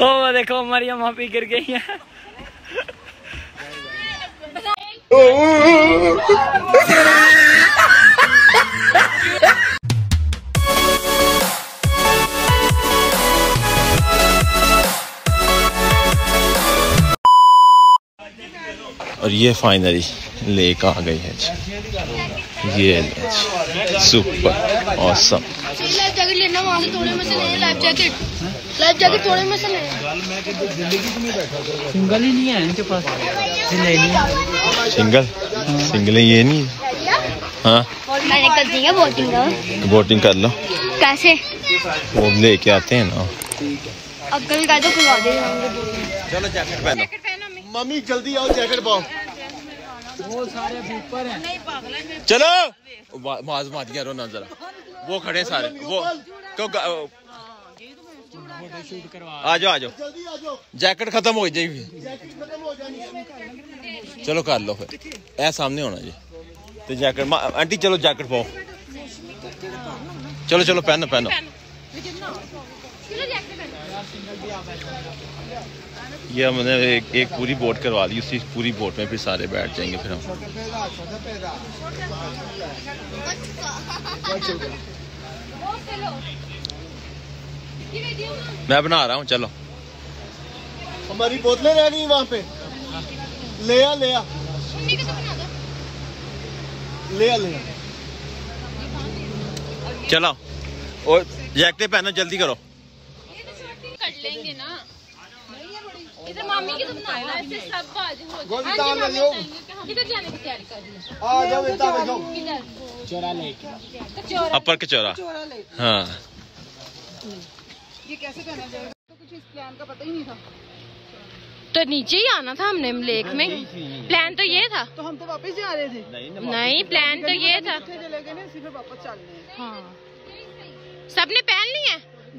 ओ देखो मरियम वहाँ पे गिर गई है। और ये फाइनली लेक आ गई है जी। ये सुपर ऑसम लाइफ जैकेट थोड़े में से सिंगल ही नहीं है इनके पास। सिंगल? सिंगल ये नहीं है। हाँ? मैंने कर दी है बोटिंग बोटिंग कर लो। कैसे? वो लेके आते हैं ना। अंकल का तो खुलवा दे। चलो जैकेट पहनो। मम्मी। जल्दी आओ जैकेट पाओ। चलो! माज मार दिया रो ना जरा। वो खड़े सारे। वो क्यों गा- आ जाओ आ जाओ। आ जाओ। जैकेट खत्म हो जाएगी। जैकेट खत्म हो जानी चलो कर लो फिर। ऐ सामने होना जी। तो जैकेट आंटी चलो जैकेट पाओ। चलो चलो पहनो पहनो। ये हमने एक, एक पूरी बोट करवा दी उसी पूरी बोट में फिर सारे बैठ जाएँगे फिर हम। मैं बना रहा हूँ चलो। हमारी बोतलें रह गई वहाँ पे। ले आ ले आ ले आ ले आ चलो। और जैकेट पहनो जल्दी करो। कर लेंगे ना। इधर मामी की तो बना ऐसे सब बाज हो गोली हाँ किधर जाने की तैयारी कर रही है। आ जाओ इतना बैठो। किधर चोरा लेके तो चोरा अपर कचौरा हाँ तो नीचे ही आना था हमने लेक में। प्लान तो ये था। तो हम तो वापस जा रहे थे। नहीं प्लान तो ये था। वापस चलने हाँ। सबने पहन ली है?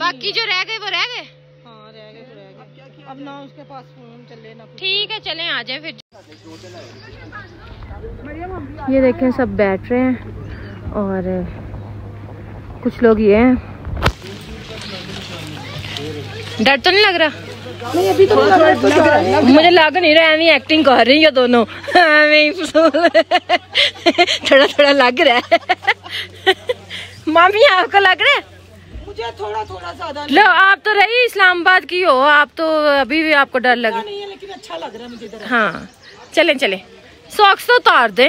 बाकी जो रह गए वो रह गए? हाँ रह गए तो रह गए। अब ना उसके पास फ़ोन चले ना ठीक है चले आ जाए फिर। ये देखें सब बैठ रहे हैं और कुछ लोग ये हैं। डर तो नहीं लग रहा? नहीं अभी तो लग रहा है मुझे लग नहीं रहा है एक्टिंग कर रही है दोनों। थोड़ा थोड़ा लग रहा है। मामी आपको लग रहा है? मुझे थोड़ा थोड़ा ज़्यादा लो आप तो रही इस्लामाबाद की हो आप तो अभी भी आपको डर लग नहीं है लेकिन अच्छा लग रहा है मुझे हाँ चले चले। सॉक्स तो उतार दे।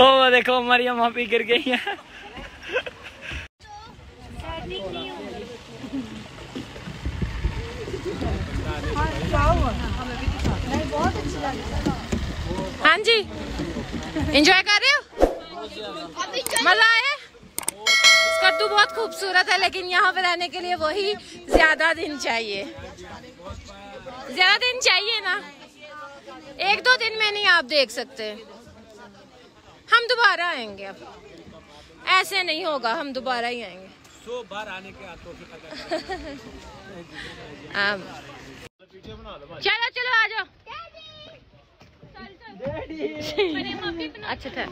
ओ देखो मरियम वहाँ पे गिर गई है। हाँ जी एंजॉय कर रहे हो? मज़ा आया? कद्दू बहुत खूबसूरत है लेकिन यहाँ पे रहने के लिए वही ज़्यादा दिन चाहिए। ज़्यादा दिन चाहिए ना? एक दो दिन में नहीं आप देख सकते। हम दोबारा आएँगे अब। ऐसे नहीं होगा हम दोबारा ही आएँगे। सो बार आने के चलो। चलो आ जाओ। अच्छा था।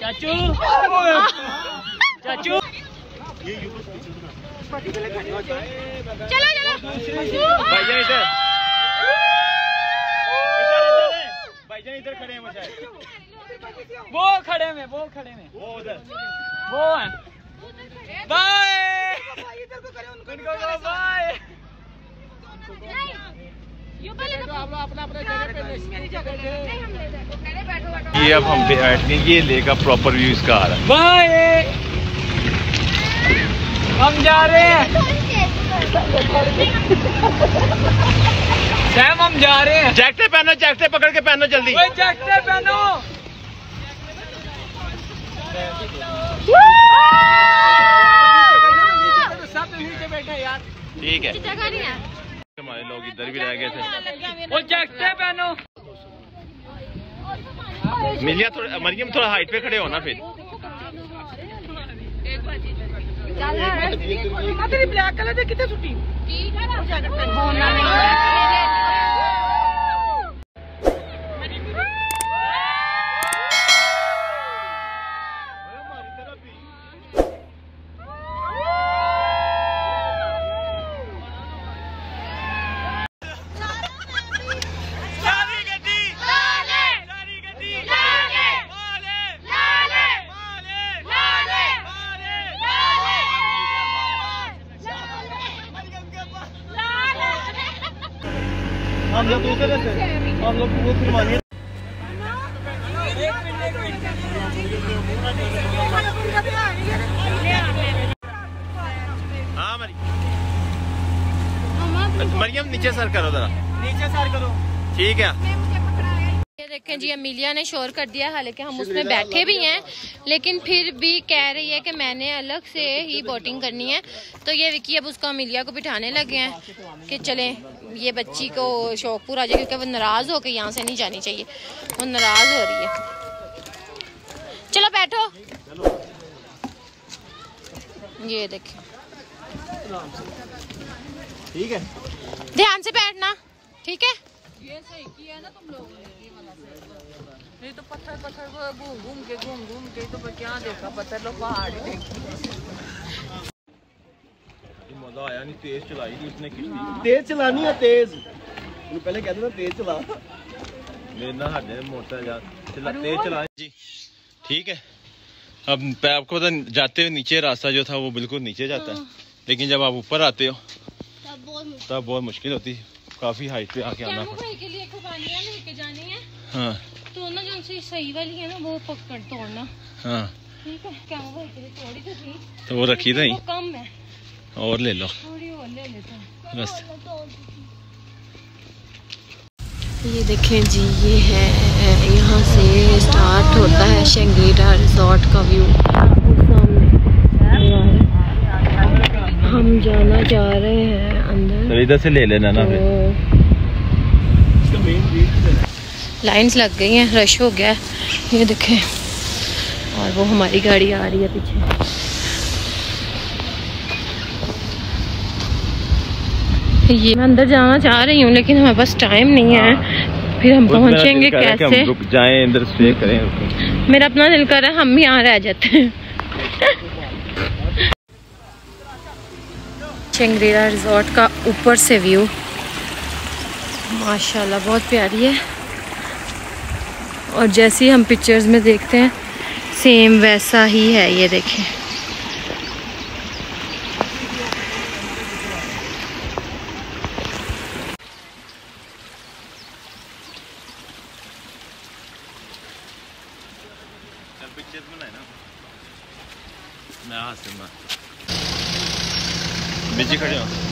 चाचू चाचू चलो चलो भाईजान इधर भाईजान इधर खड़े हैं वो खड़े में वो खड़े में वो उधर वो है बाय उनको बाय ये अब हम बैठ गए ये लेगा प्रॉपर व्यू इसका आ रहा है हम जा रहे हैं। सैम हम जा रहे हैं। जैकटे पहनो जैकटे पकड़ के पहनो जल्दी। ओए जैकटे पहनो सब नीचे बैठे यार ठीक है जगह नहीं है हमारे लोग इधर भी रह गए थे। वो जैकते पहनो। मिलिया थोड़ा मरियम थोड़ा हाइट पे खड़े हो ना फिर। ब्लैक कलर कितने छुट्टी हाँ मरियम नीचे सर करो जरा। नीचे सर करो। ठीक है। देखें जी अमीलिया ने शोर कर दिया हालाँकि हम उसमें बैठे भी हैं लेकिन फिर भी कह रही है कि मैंने अलग से ही बोटिंग करनी है। तो ये विकी अब उसको अमीलिया को बिठाने लगे हैं कि चलें ये बच्ची को शौक पूरा आ जाए क्योंकि वो नाराज़ होकर यहाँ से नहीं जानी चाहिए। वो नाराज़ हो रही है। चलो बैठो। ये देखें ठीक है। ध्यान से बैठना ठीक है? नहीं तो पत्थर पत्थर को घूम घूम के घूम घूम के तो क्या देखा? पत्थर लोग पहाड़ ही देखे। मज़ा आया नहीं तेज चलाई थी उसने किश्ती तेज चलानी है तेज। पहले कहते ना तेज चला। मेरे ना हटे मोटर जा। चला तेज चला। जी ठीक है। अब आपको पता जाते हुए नीचे रास्ता जो था वो बिल्कुल नीचे जाता है। लेकिन जब आप ऊपर आते हो तब बहुत मुश्किल होती है। काफ़ी हाइट पे आके आना। के लिए खुबानियाँ लेके जानी है। है। तो ना जो सही वाली है ना वो पकड़ तोड़ना। हाँ। ठीक है क्या भाई के लिए थोड़ी तो थी। तो वो रखी थी वो कम है। और ले लो। थोड़ी और ले लेते हैं। बस। ये देखें जी ये है यहाँ से स्टार्ट होता है शंगीरा रिजॉर्ट का व्यू हम जाना चाह रहे हैं अंदर। तो इधर से ले लेना ना फिर। लाइंस लग गई हैं रश हो गया है। ये देखें। और वो हमारी गाड़ी आ रही है पीछे। ये मैं अंदर जाना चाह रही हूँ लेकिन हमारे पास टाइम नहीं है। फिर हम पहुँचेंगे मेरा पहुँचेंगे दिल कर रहा है कि हम कैसे? रुक जाएँ इधर स्टे करें मेरा अपना दिल कर रहा है हम भी यहाँ रह जाते हैं। चंगरीला रिजॉर्ट का ऊपर से व्यू। माशाल्लाह, बहुत प्यारी है। और जैसी हम पिक्चर्स में देखते हैं सेम वैसा ही है ये देखें। मैं हाथ से मार बीच खड़े हो हाँ